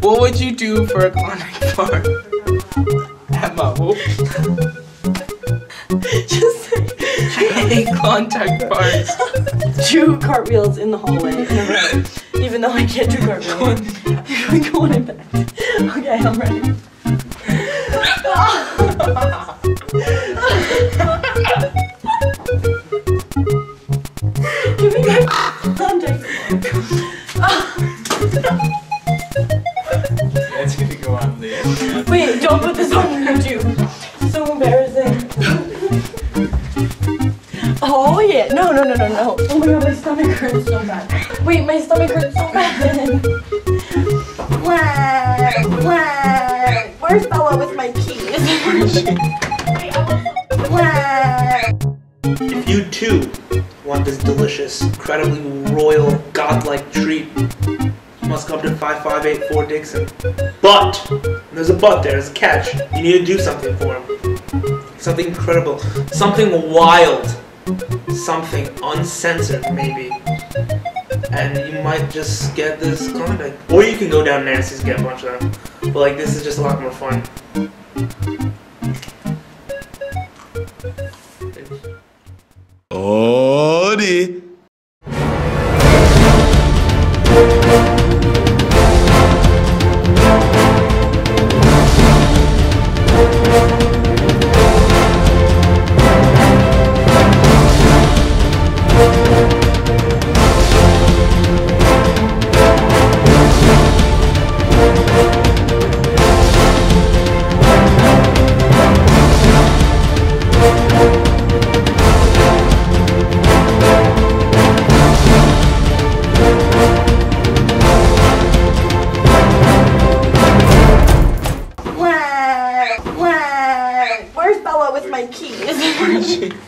What would you do for a Klondike bar? Emma, what? Just say I hate Klondike bars. two cartwheels in the hallway in a row. Even though I can't do cartwheels. You're going in back. Okay, I'm ready. Give me my Klondike. That's gonna go on there. Wait, don't put this on no, no, no, no, no. Oh my god, my stomach hurts so bad. Wait, my stomach hurts so bad. Where's Bella with my keys? If you too want this delicious, incredibly royal, godlike treat, you must come to 5584 Dickson. But, there's a but there, there's a catch. You need to do something for him. Something incredible. Something wild. Something uncensored, maybe. And you might just get this Klondike. Or you can go down Nancy's get a bunch of them. But like, this is just a lot more fun. My keys?